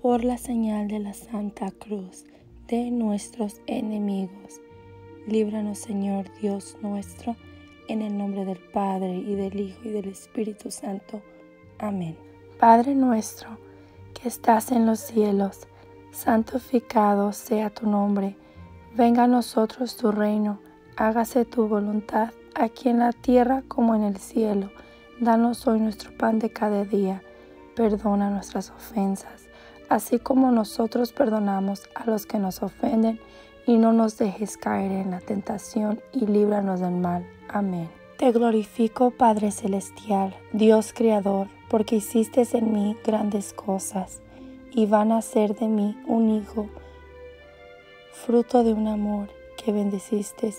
por la señal de la Santa Cruz de nuestros enemigos. Líbranos, Señor Dios nuestro, en el nombre del Padre y del Hijo y del Espíritu Santo. Amén. Padre nuestro, que estás en los cielos, santificado sea tu nombre. Venga a nosotros tu reino, hágase tu voluntad, aquí en la tierra como en el cielo. Danos hoy nuestro pan de cada día. Perdona nuestras ofensas así como nosotros perdonamos a los que nos ofenden, y no nos dejes caer en la tentación, y líbranos del mal. Amén. Te glorifico, Padre Celestial, Dios Creador, porque hiciste en mí grandes cosas, y van a ser de mí un hijo, fruto de un amor que bendeciste.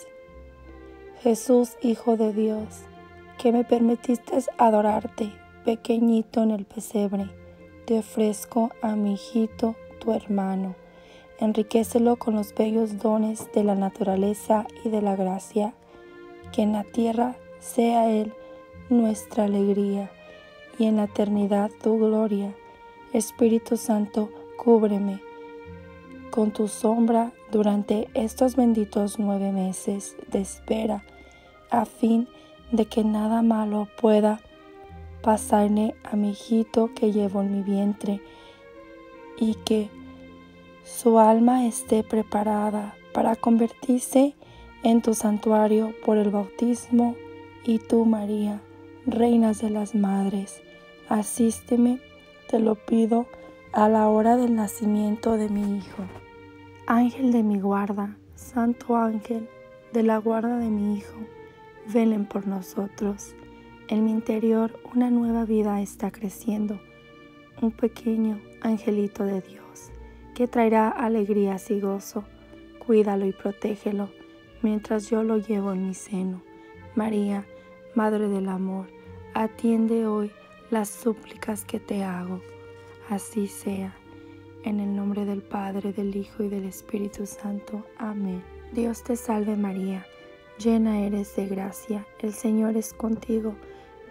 Jesús, Hijo de Dios, que me permitiste adorarte, pequeñito en el pesebre te ofrezco a mi hijito, tu hermano. Enriquecelo con los bellos dones de la naturaleza y de la gracia. Que en la tierra sea Él nuestra alegría y en la eternidad tu gloria. Espíritu Santo, cúbreme con tu sombra durante estos benditos nueve meses de espera, a fin de que nada malo pueda pasarle a mi hijito que llevo en mi vientre y que su alma esté preparada para convertirse en tu santuario por el bautismo y tú María, reinas de las madres, asísteme, te lo pido, a la hora del nacimiento de mi hijo. Ángel de mi guarda, santo ángel de la guarda de mi hijo, velen por nosotros. En mi interior una nueva vida está creciendo, un pequeño angelito de Dios que traerá alegrías y gozo. Cuídalo y protégelo mientras yo lo llevo en mi seno. María, Madre del Amor, atiende hoy las súplicas que te hago. Así sea. En el nombre del Padre, del Hijo y del Espíritu Santo. Amén. Dios te salve María, llena eres de gracia, el Señor es contigo